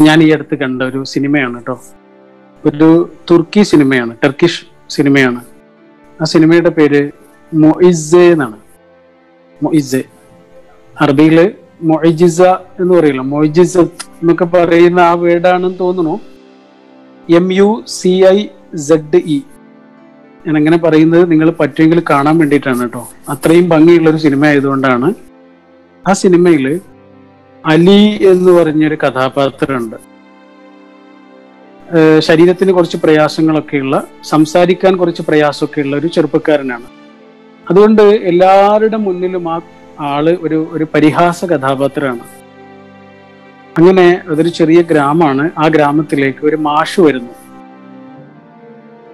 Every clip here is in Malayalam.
ഞാൻ ഈ അടുത്ത് കണ്ട ഒരു സിനിമയാണ് കേട്ടോ ഒരു തുർക്കി സിനിമയാണ് ടർക്കിഷ് സിനിമയാണ്. ആ സിനിമയുടെ പേര് മൊയിസെ എന്നാണ്. മൊയിസെ അറബിയിൽ മൊയ്ജിസ എന്ന് പറയില്ല. മൊയ്ജിസത്ത് എന്നൊക്കെ പറയുന്ന ആ വേർഡാണെന്ന് തോന്നുന്നു. M U C I Z E. ഞാൻ അങ്ങനെ പറയുന്നത് നിങ്ങൾ പറ്റുമെങ്കിൽ കാണാൻ വേണ്ടിയിട്ടാണ് കേട്ടോ അത്രയും ഭംഗിയുള്ള ഒരു സിനിമ ആയതുകൊണ്ടാണ് ആ സിനിമയിൽ അലി എന്ന് പറഞ്ഞൊരു കഥാപാത്രമുണ്ട്. ശരീരത്തിന് കുറച്ച് പ്രയാസങ്ങളൊക്കെയുള്ള സംസാരിക്കാൻ കുറച്ച് പ്രയാസമൊക്കെയുള്ള ഒരു ചെറുപ്പക്കാരനാണ്. അതുകൊണ്ട് എല്ലാവരുടെ മുന്നിലും ആ ആൾ ഒരു ഒരു പരിഹാസ കഥാപാത്രമാണ്. അങ്ങനെ അതൊരു ചെറിയ ഗ്രാമമാണ്. ആ ഗ്രാമത്തിലേക്ക് ഒരു മാഷ് വരുന്നു.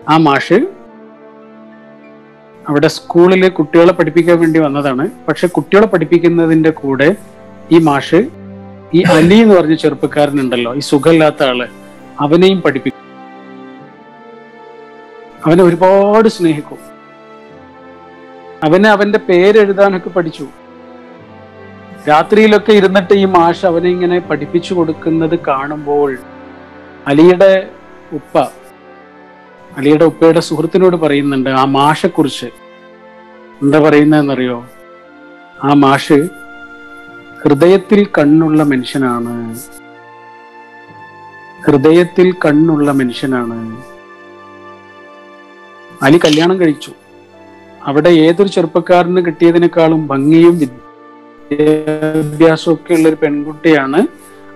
ആ മാഷ് അവിടെ സ്കൂളിൽ കുട്ടികളെ പഠിപ്പിക്കാൻ വേണ്ടി വന്നതാണ്. പക്ഷെ കുട്ടികളെ പഠിപ്പിക്കുന്നതിന്റെ കൂടെ ഈ മാഷ് ഈ അലി എന്ന് പറഞ്ഞ ചെറുപ്പക്കാരൻ ഉണ്ടല്ലോ ഈ സുഖമില്ലാത്ത ആൾ അവനെയും പഠിപ്പിക്കും. അവനെ ഒരുപാട് സ്നേഹിക്കും. അവനെ അവന്റെ പേരെഴുതാനൊക്കെ പഠിച്ചു. രാത്രിയിലൊക്കെ ഇരുന്നിട്ട് ഈ മാഷ് അവനെ ഇങ്ങനെ പഠിപ്പിച്ചു കൊടുക്കുന്നത് കാണുമ്പോൾ അലിയുടെ ഉപ്പ അലിയുടെ ഉപ്പയുടെ സുഹൃത്തിനോട് പറയുന്നുണ്ട് ആ മാഷെക്കുറിച്ച് എന്താ പറയുന്നതെന്നറിയോ? ആ മാഷ് ഹൃദയത്തിൽ കണ്ണുള്ള മനുഷ്യനാണ്. ഹൃദയത്തിൽ കണ്ണുള്ള മനുഷ്യനാണ്. അലി കല്യാണം കഴിച്ചു. അവിടെ ഏതൊരു ചെറുപ്പക്കാരന് കിട്ടിയതിനേക്കാളും ഭംഗിയും ഒക്കെ ഉള്ള ഒരു പെൺകുട്ടിയാണ്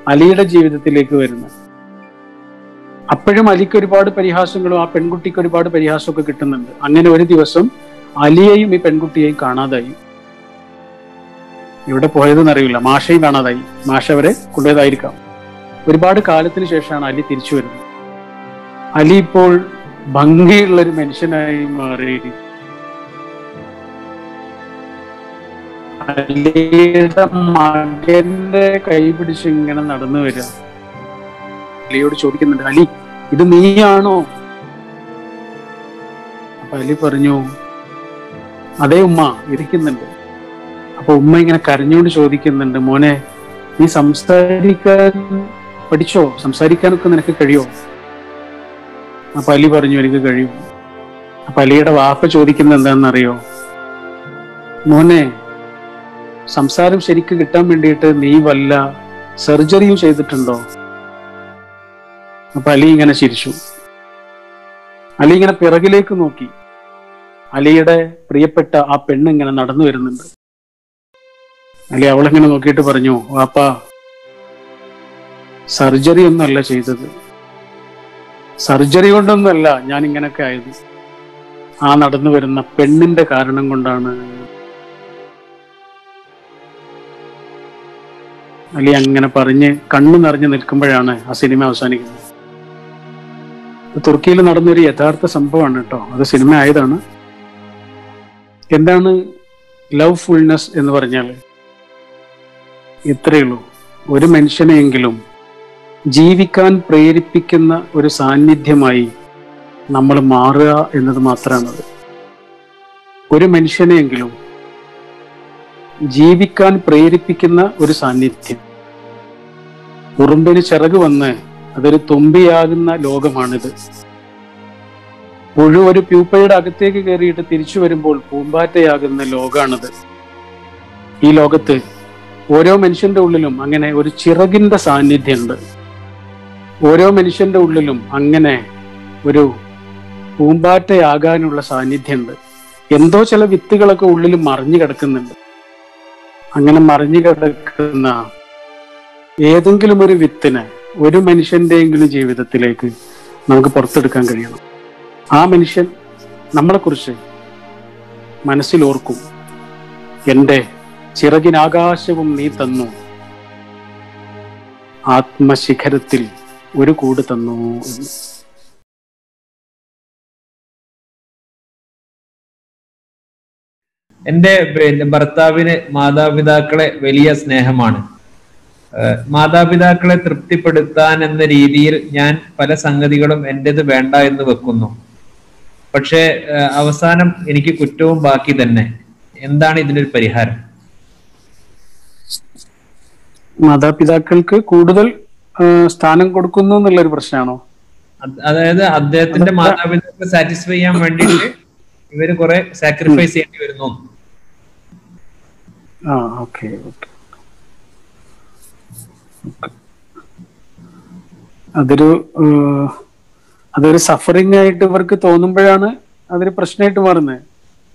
അലിയുടെ ജീവിതത്തിലേക്ക് വരുന്നത്. അപ്പോഴും അലിക്ക് ഒരുപാട് പരിഹാസങ്ങളും ആ പെൺകുട്ടിക്ക് ഒരുപാട് പരിഹാസമൊക്കെ കിട്ടുന്നുണ്ട്. അങ്ങനെ ഒരു ദിവസം അലിയെയും ഈ പെൺകുട്ടിയെയും കാണാതായി. ഇവിടെ പോയതെന്ന് അറിയില്ല. മാഷയും കാണാതായി. മാഷ അവരെ കൊണ്ടുപോയതായിരിക്കാം. ഒരുപാട് കാലത്തിന് ശേഷമാണ് അലി തിരിച്ചു വരുന്നത്. അലി ഇപ്പോൾ ഭംഗിയുള്ള ഒരു മനുഷ്യനായി മാറി. അലിയുടെ മകന്റെ കൈ പിടിച്ച് ഇങ്ങനെ നടന്നു വരിക. അലിയോട് ചോദിക്കുന്നുണ്ട് അലി ഇത് നീയാണോ? അപ്പൊ അലി പറഞ്ഞു അതേ ഉമ്മ ഇരിക്കുന്നുണ്ട്. അപ്പൊ ഉമ്മ ഇങ്ങനെ കരഞ്ഞുകൊണ്ട് ചോദിക്കുന്നുണ്ട് മോനെ നീ സംസാരിക്കാൻ പഠിച്ചോ? സംസാരിക്കാനൊക്കെ നിനക്ക് കഴിയോ? അപ്പൊ അലി പറഞ്ഞു എനിക്ക് കഴിയും. അപ്പൊ അലിയുടെ വാപ്പ ചോദിക്കുന്നത് എന്താണെന്നറിയോ? മോനെ സംസാരം ശരിക്ക് കിട്ടാൻ വേണ്ടിയിട്ട് നീ വല്ല സർജറിയും ചെയ്തിട്ടുണ്ടോ? അപ്പൊ അലി ഇങ്ങനെ ചിരിച്ചു. അലി ഇങ്ങനെ പിറകിലേക്ക് നോക്കി. അലിയുടെ പ്രിയപ്പെട്ട ആ പെണ്ണ് ഇങ്ങനെ നടന്നു വരുന്നുണ്ട്. അലി അവളിങ്ങനെ നോക്കിയിട്ട് പറഞ്ഞു വാപ്പാ സർജറി ഒന്നല്ല ചെയ്തത്. സർജറി കൊണ്ടൊന്നല്ല ഞാൻ ഇങ്ങനൊക്കെ ആയത്. ആ നടന്നു വരുന്ന പെണ്ണിന്റെ കാരണം കൊണ്ടാണ്. അലി അങ്ങനെ പറഞ്ഞ് കണ്ണു നിറഞ്ഞു നിൽക്കുമ്പോഴാണ് ആ സിനിമ അവസാനിക്കുന്നത്. തുർക്കിയിൽ നടന്നൊരു യഥാർത്ഥ സംഭവമാണ് കേട്ടോ. അത് സിനിമ ആയതാണ്. എന്താണ് ലവ് ഫുൾനെസ് എന്ന് പറഞ്ഞാൽ ഇത്രയേ ഉള്ളൂ ഒരു മനുഷ്യനെയെങ്കിലും ജീവിക്കാൻ പ്രേരിപ്പിക്കുന്ന ഒരു സാന്നിധ്യമായി നമ്മൾ മാറുക എന്നത് മാത്രമാണത്. ഒരു മനുഷ്യനെയെങ്കിലും ജീവിക്കാൻ പ്രേരിപ്പിക്കുന്ന ഒരു സാന്നിധ്യം. ഉറുമ്പിന് ചിറക് വന്ന് അതൊരു തുമ്പിയാകുന്ന ലോകമാണിത്. പുഴു ഒരു പ്യൂപ്പയുടെ അകത്തേക്ക് കയറിയിട്ട് തിരിച്ചു വരുമ്പോൾ പൂമ്പാറ്റയാകുന്ന ലോകമാണിത് ഈ ലോകത്ത് ഓരോ മനുഷ്യന്റെ ഉള്ളിലും അങ്ങനെ ഒരു ചിറകിന്റെ സാന്നിധ്യമുണ്ട്. ഓരോ മനുഷ്യന്റെ ഉള്ളിലും അങ്ങനെ ഒരു പൂമ്പാറ്റയാകാനുള്ള സാന്നിധ്യമുണ്ട്. എന്തോ ചില വിത്തുകളൊക്കെ ഉള്ളിൽ മറിഞ്ഞു കിടക്കുന്നുണ്ട്. അങ്ങനെ മറിഞ്ഞു കിടക്കുന്ന ഏതെങ്കിലും ഒരു വിത്തിനെ ഒരു മനുഷ്യന്റെയെങ്കിലും ജീവിതത്തിലേക്ക് നമുക്ക് പുറത്തെടുക്കാൻ കഴിയണം. ആ മനുഷ്യൻ നമ്മളെക്കുറിച്ച് മനസ്സിലോർക്കും. എന്റെ ചിറകിനാകാശവും നീ തന്നു. ആത്മശിഖരത്തിൽ ഒരു കൂട് തന്നു എന്ന്. എന്റെ പിന്നെ ഭർത്താവിന് മാതാപിതാക്കളെ വലിയ സ്നേഹമാണ്. മാതാപിതാക്കളെ തൃപ്തിപ്പെടുത്താൻ എന്ന രീതിയിൽ ഞാൻ പല സംഗതികളും എന്റെത് വേണ്ട എന്ന് വെക്കുന്നു. പക്ഷേ അവസാനം എനിക്ക് കുറ്റവും ബാക്കി തന്നെ. എന്താണ് ഇതിനൊരു പരിഹാരം? മാതാപിതാക്കൾക്ക് കൂടുതൽ സ്ഥാനം കൊടുക്കുന്നു എന്നുള്ളൊരു പ്രശ്നമാണോ? അതായത് അദ്ദേഹത്തിന്റെ മാതാപിതാക്കളെ സാറ്റിസ്ഫൈ ചെയ്യാൻ വേണ്ടിയിട്ട് ഇവർ കുറെ സാക്രിഫൈസ് ചെയ്യേണ്ടി വരുന്നു. ആ ഓക്കെ അതൊരു അതൊരു സഫറിങ് ആയിട്ട് ഇവർക്ക് തോന്നുമ്പോഴാണ് അതൊരു പ്രശ്നമായിട്ട് മാറുന്നത്.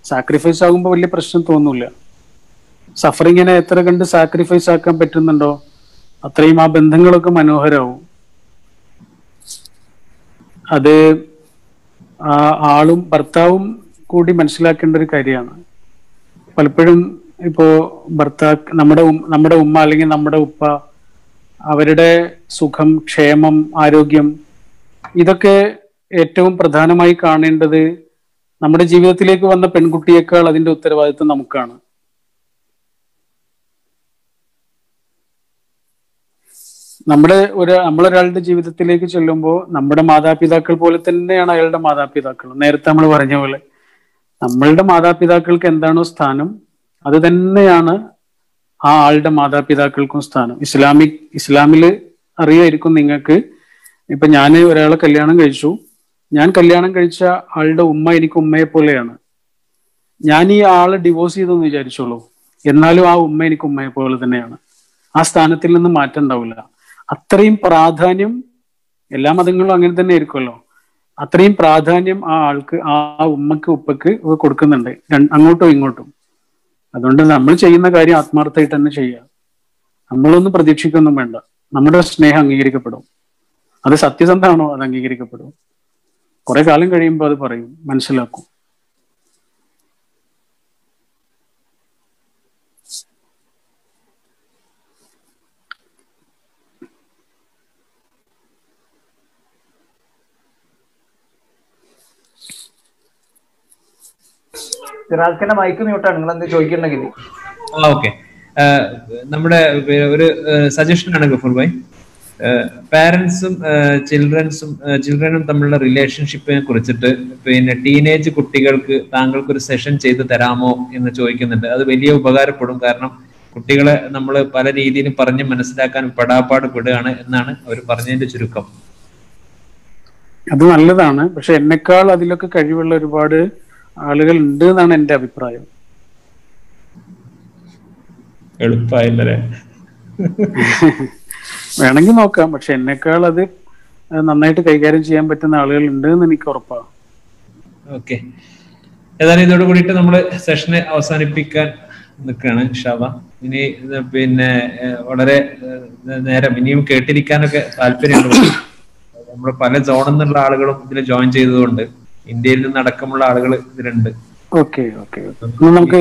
സാക്രിഫൈസ് ആകുമ്പോൾ വലിയ പ്രശ്നം തോന്നൂല സഫറിങ്ങിനെ എത്ര കണ്ട് സാക്രിഫൈസ് ആക്കാൻ പറ്റുന്നുണ്ടോ? അത്രയും ആ ബന്ധങ്ങളൊക്കെ മനോഹരമാവും അത് ആ ആളും ഭർത്താവും കൂടി മനസ്സിലാക്കേണ്ട ഒരു കാര്യമാണ്. പലപ്പോഴും ഇപ്പോ ഭർത്താ നമ്മുടെ നമ്മുടെ ഉമ്മ അല്ലെങ്കിൽ നമ്മുടെ ഉപ്പ അവരുടെ സുഖം ക്ഷേമം ആരോഗ്യം ഇതൊക്കെ ഏറ്റവും പ്രധാനമായി കാണേണ്ടത് നമ്മുടെ ജീവിതത്തിലേക്ക് വന്ന പെൺകുട്ടിയേക്കാൾ അതിന്റെ ഉത്തരവാദിത്വം നമുക്കാണ്. നമ്മുടെ ഒരു നമ്മളൊരാളുടെ ജീവിതത്തിലേക്ക് ചെല്ലുമ്പോൾ നമ്മുടെ മാതാപിതാക്കൾ പോലെ തന്നെയാണ് അയാളുടെ മാതാപിതാക്കൾ. നേരത്തെ നമ്മൾ പറഞ്ഞ പോലെ നമ്മളുടെ മാതാപിതാക്കൾക്ക് എന്താണോ സ്ഥാനം അത് തന്നെയാണ് ആ ആളുടെ മാതാപിതാക്കൾക്കും സ്ഥാനം. ഇസ്ലാമിക് ഇസ്ലാമിൽ അറിയായിരിക്കും നിങ്ങൾക്ക് ഇപ്പൊ ഞാൻ ഒരാളെ കല്യാണം കഴിച്ചു. ഞാൻ കല്യാണം കഴിച്ച ആളുടെ ഉമ്മ എനിക്ക് ഉമ്മയെ പോലെയാണ്. ഞാൻ ഈ ആളെ ഡിവോഴ്സ് ചെയ്തെന്ന് വിചാരിച്ചോളൂ. എന്നാലും ആ ഉമ്മ എനിക്ക് ഉമ്മയെ പോലെ തന്നെയാണ്. ആ സ്ഥാനത്തിൽ നിന്ന് മാറ്റം ഉണ്ടാവില്ല. അത്രയും പ്രാധാന്യം എല്ലാ മതങ്ങളും അങ്ങനെ തന്നെ ആയിരിക്കുമല്ലോ. അത്രയും പ്രാധാന്യം ആ ആൾക്ക് ആ ഉമ്മക്ക് ഉപ്പക്ക് കൊടുക്കുന്നുണ്ട്. അങ്ങോട്ടും ഇങ്ങോട്ടും. അതുകൊണ്ട് നമ്മൾ ചെയ്യുന്ന കാര്യം ആത്മാർത്ഥമായിട്ട് തന്നെ ചെയ്യുക. നമ്മളൊന്നും പ്രതീക്ഷിക്കൊന്നും വേണ്ട. നമ്മുടെ സ്നേഹം അംഗീകരിക്കപ്പെടും. അത് സത്യസന്ധമാണോ? അത് അംഗീകരിക്കപ്പെടും. കുറെ കാലം കഴിയുമ്പോൾ അത് പറയും മനസ്സിലാക്കും. സിറാജിന്റെ മൈക്ക് മ്യൂട്ടാണ് നിങ്ങൾ എന്ത് ചോദിക്കണ്ടെങ്കിൽ ആ ഓക്കെ നമ്മുടെ ഒരു സജഷൻ ആണ് ഗഫൂർ ഭായ്. പാരൻസും ചിൽഡ്രൻസും ചിൽഡ്രനും തമ്മിലുള്ള റിലേഷൻഷിപ്പിനെ കുറിച്ചിട്ട് പിന്നെ ടീനേജ് കുട്ടികൾക്ക് താങ്കൾക്ക് ഒരു സെഷൻ ചെയ്ത് തരാമോ എന്ന് ചോദിക്കുന്നുണ്ട്. അത് വലിയ ഉപകാരപ്പെടും. കാരണം കുട്ടികളെ നമ്മൾ പല രീതിയിലും പറഞ്ഞ് മനസ്സിലാക്കാൻ പെടാപ്പാട് പെടുകയാണ് എന്നാണ് അവർ പറഞ്ഞതിന്റെ ചുരുക്കം. അത് നല്ലതാണ്. പക്ഷെ എന്നെക്കാൾ അതിലൊക്കെ കഴിവുള്ള ഒരുപാട് ആളുകൾ ഉണ്ട് എന്നാണ് എന്റെ അഭിപ്രായം. എളുപ്പായില്ലേ? വേണമെങ്കിൽ നോക്കാം പക്ഷെ എന്നെക്കാൾ അത് നന്നായിട്ട് കൈകാര്യം ചെയ്യാൻ പറ്റുന്ന ആളുകൾ ഉണ്ട് എന്ന് എനിക്ക് ഉറപ്പാണ് ഓക്കെ. ഏതായാലും ഇതോട് കൂടിയിട്ട് നമ്മൾ സെഷനെ അവസാനിപ്പിക്കാൻ നിൽക്കുകയാണ് ഷാബ ഇനി പിന്നെ വളരെ നേരം ഇനിയും കേട്ടിരിക്കാനൊക്കെ താല്പര്യമുണ്ട്. നമ്മൾ പല സോണിൽ നിന്നുള്ള ആളുകളും ഇതിൽ ജോയിൻ ചെയ്തതുകൊണ്ട്. ഇന്ത്യയിൽ നിന്ന് അടക്കമുള്ള ആളുകൾ ഇതിലുണ്ട്. ഓക്കെ ഓക്കെ നമുക്ക്